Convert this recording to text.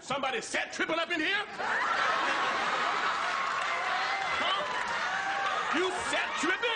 somebody set tripping up in here? Huh? You set tripping?